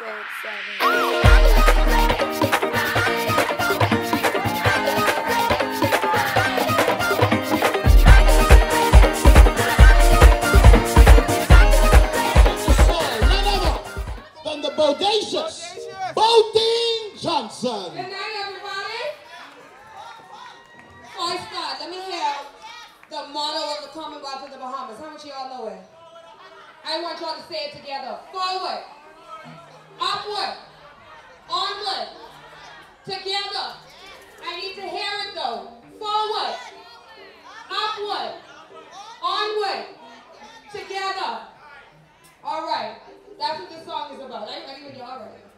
Than the bodacious Johnson. Good night, everybody. Let me hear the motto of the Commonwealth of the Bahamas. How much y'all know it? I want y'all to say it together. Forward. Upward. Onward. Together. I need to hear it though. Forward. Upward. Onward. Together. All right. That's what this song is about. Ready with you? All right.